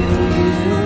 you.